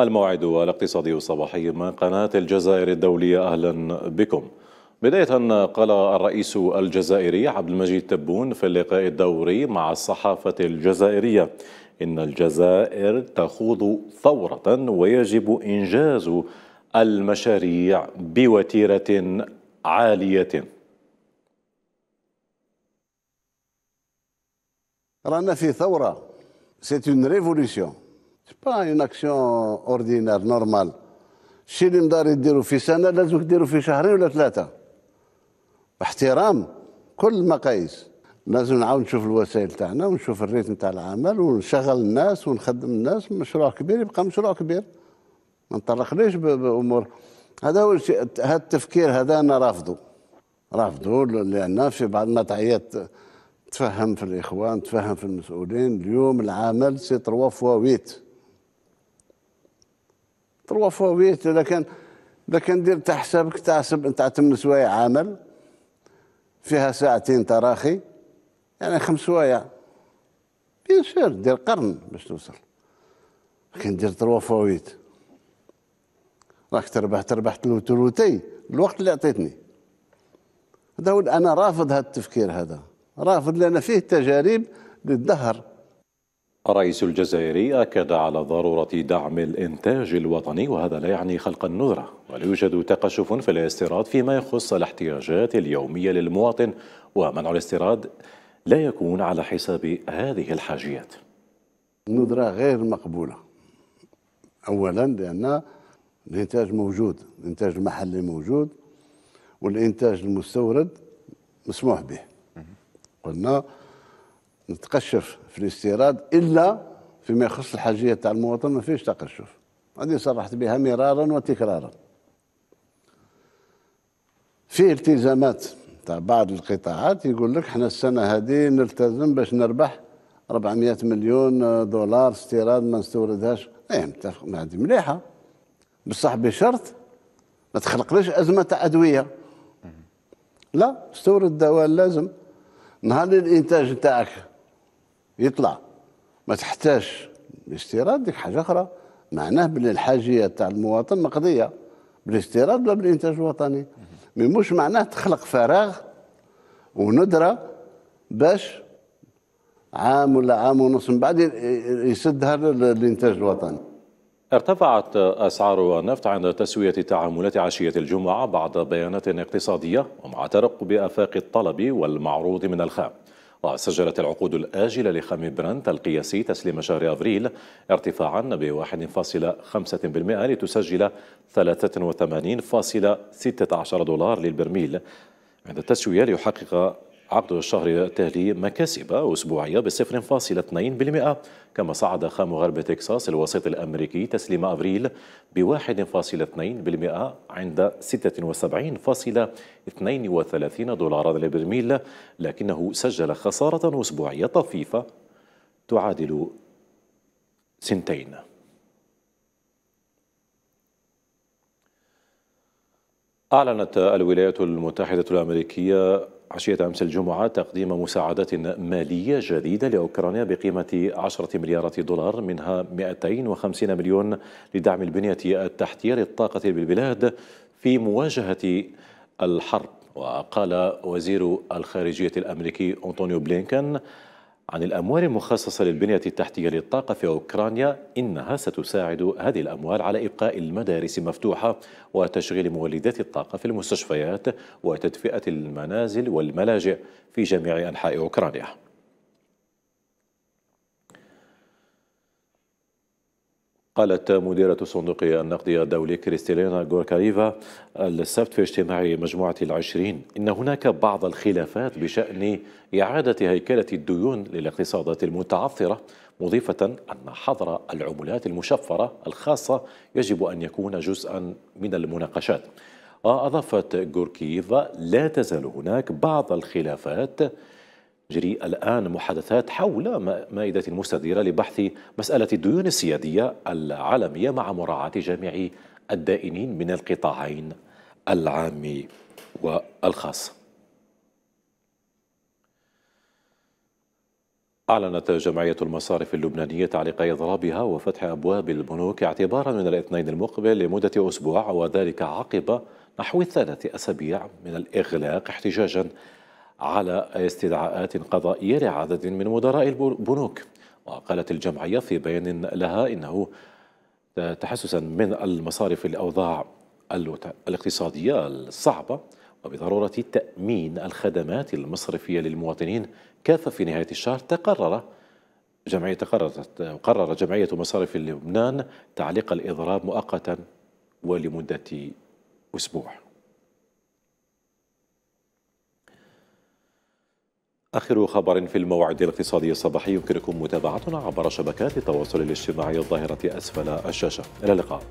الموعد الاقتصادي الصباحي من قناة الجزائر الدولية. أهلا بكم. بداية قال الرئيس الجزائري عبد المجيد تبون في اللقاء الدوري مع الصحافة الجزائرية. إن الجزائر تخوض ثورة ويجب إنجاز المشاريع بوتيرة عالية. رانا في ثورة c'est une révolution pas une action ordinaire normale الشيء اللي مدار يديروا في سنة لازم ديروا في شهرين ولا ثلاثة باحترام كل المقاييس لازم نعاود نشوف الوسائل تاعنا ونشوف ال rythme تاع العمل ونشغل الناس ونخدم الناس مشروع كبير يبقى مشروع كبير ما نطرقليش بامور هذا هو الشيء هذا التفكير هذا أنا رافضه رافضه لأن في بعض المدعيات تفهم في الاخوان تفهم في المسؤولين اليوم العمل سي 3 فوا 8 3 فوا 8 إذا كان إذا كان دير تاع حسابك تحسب أنت 8 سوايع عمل فيها ساعتين تراخي يعني خمس سوايع. bien sûr دير قرن باش توصل. لكن دير 3 fois 8 راك تربح تربح ثلثي الوقت اللي اعطيتني هذا أنا رافض هذا التفكير هذا. رافض لأن فيه تجارب للدهر. الرئيس الجزائري أكد على ضرورة دعم الإنتاج الوطني وهذا لا يعني خلق النذرة ولا يوجد تقشف في الاستيراد فيما يخص الاحتياجات اليومية للمواطن ومنع الاستيراد لا يكون على حساب هذه الحاجيات. النذرة غير مقبولة. أولا لأن الإنتاج موجود الإنتاج المحلي موجود والإنتاج المستورد مسموح به. قلنا نتقشف في الاستيراد إلا فيما يخص الحاجية تاع المواطن ما فيش تقشف. هذه صرحت بها مرارا وتكرارا. في التزامات تاع بعض القطاعات يقول لك إحنا السنة هذه نلتزم باش نربح 400 مليون دولار استيراد ما نستوردهاش. إيه متفق هذه مليحة. بصح بشرط ما تخلقليش أزمة تاع أدوية. لا استورد دواء لازم. نهار الإنتاج تاعك يطلع. ما تحتاج الاستيراد ديك حاجة أخرى. معناه بلي الحاجية تاع المواطن مقضية. بالاستيراد ولا بالإنتاج الوطني. مي مش معناه تخلق فراغ وندرة باش عام ولا عام ونص من بعد يسدها الإنتاج الوطني. ارتفعت أسعار النفط عند تسوية تعاملات عشية الجمعة بعد بيانات اقتصادية ومع ترقب آفاق الطلب والمعروض من الخام. وسجلت العقود الآجلة لخام برنت القياسي تسليم شهر أبريل ارتفاعا ب 1.5% لتسجل 83.16 دولار للبرميل. عند التسوية ليحقق عقد الشهر التالي مكاسب أسبوعية ب 0.2% كما صعد خام غرب تكساس الوسيط الأمريكي تسليم أبريل ب 1.2% عند 76.32 دولارا للبرميل لكنه سجل خسارة أسبوعية طفيفة تعادل سنتين. أعلنت الولايات المتحدة الأمريكية عشية أمس الجمعة تقديم مساعدات مالية جديدة لأوكرانيا بقيمة 10 مليارات دولار منها 250 مليون لدعم البنية التحتية للطاقة بالبلاد في مواجهة الحرب. وقال وزير الخارجية الأمريكي أنطونيو بلينكن عن الأموال المخصصة للبنية التحتية للطاقة في أوكرانيا إنها ستساعد هذه الأموال على إبقاء المدارس مفتوحة وتشغيل مولدات الطاقة في المستشفيات وتدفئة المنازل والملاجئ في جميع أنحاء أوكرانيا. قالت مديرة صندوق النقد الدولي كريستالينا غوركايفا السبت في اجتماع مجموعة العشرين إن هناك بعض الخلافات بشأن إعادة هيكلة الديون للاقتصادات المتعثرة مضيفة أن حظر العملات المشفرة الخاصة يجب أن يكون جزءا من المناقشات. وأضافت غوركيفا لا تزال هناك بعض الخلافات تجري الآن محادثات حول مائدة مستديرة لبحث مسألة الديون السيادية العالمية مع مراعاة جميع الدائنين من القطاعين العام والخاص. أعلنت جمعية المصارف اللبنانية تعليق إضرابها وفتح أبواب البنوك اعتبارا من الاثنين المقبل لمدة أسبوع وذلك عقب نحو ثلاثة أسابيع من الإغلاق احتجاجا على استدعاءات قضائية لعدد من مدراء البنوك. وقالت الجمعية في بيان لها إنه تحسسا من المصارف الأوضاع الاقتصادية الصعبة وبضرورة تأمين الخدمات المصرفية للمواطنين. كافة في نهاية الشهر؟ تقرر جمعية قررت قرر جمعية مصارف لبنان تعليق الإضراب مؤقتا ولمدة أسبوع. آخر خبر في الموعد الاقتصادي الصباحي يمكنكم متابعتنا عبر شبكات التواصل الاجتماعي الظاهرة أسفل الشاشة. إلى اللقاء.